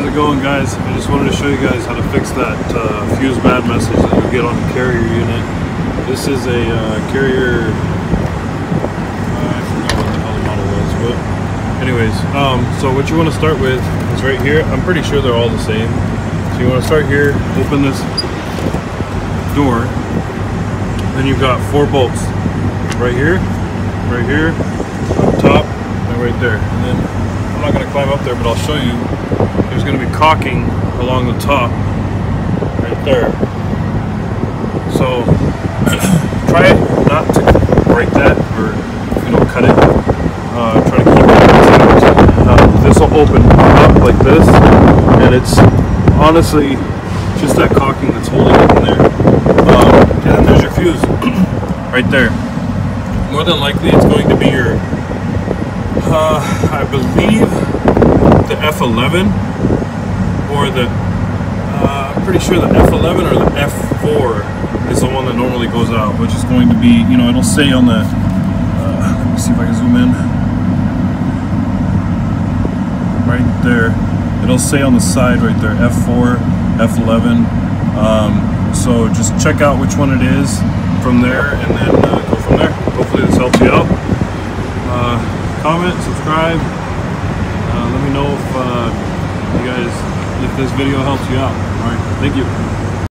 How's it going guys? I just wanted to show you guys how to fix that uh, fuse bad message that you get on the carrier unit. This is a uh, carrier, uh, I forgot what the hell the model was, but anyways, um, so what you want to start with is right here. I'm pretty sure they're all the same. So you want to start here, open this door, then you've got four bolts right here, right here, right there. And then I'm not going to climb up there, but I'll show you. There's going to be caulking along the top, right there. So try not to break that or you know cut it. Uh, try to keep it. Uh, this will open up like this, and it's honestly just that caulking that's holding it in there. Um, and then there's your fuse right there. More than likely, it's going to be your uh, I believe the F11 or the uh, I'm pretty sure the F11 or the F4 is the one that normally goes out, which is going to be you know it'll say on the uh, let me see if I can zoom in. Right there. It'll say on the side right there F4 F11 um, so just check out which one it is from there and then uh, go from there. Hopefully this helps you out comment, subscribe. Uh, let me know if uh, you guys, if this video helps you out. All right, thank you.